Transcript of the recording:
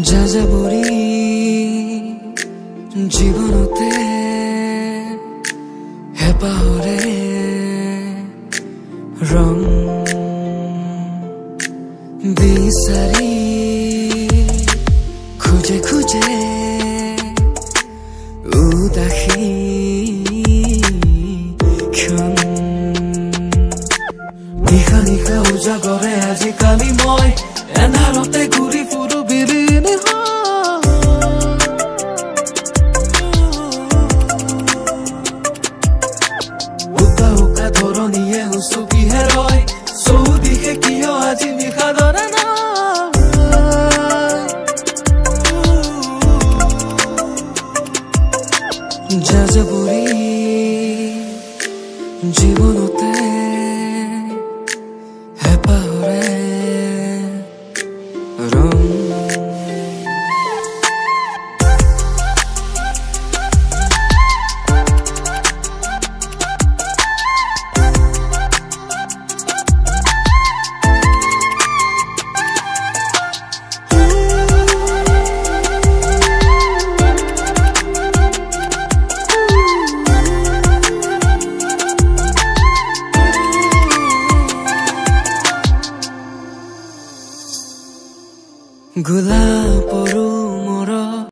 যাযাবৰী জীৱনতে হেঁপাহৰে ৰং বিচাৰি খোজে খোজে উদাসী ক্ষণ। নিশা নিশা উজাগৰে আজিকালি মই এন্ধাৰতে ধৰণীয়ে উচুপিহে ৰয় চৌদিশে কিয় আজি নিশা ধৰা ন জাজবুৰী জীৱনত गुलाब रो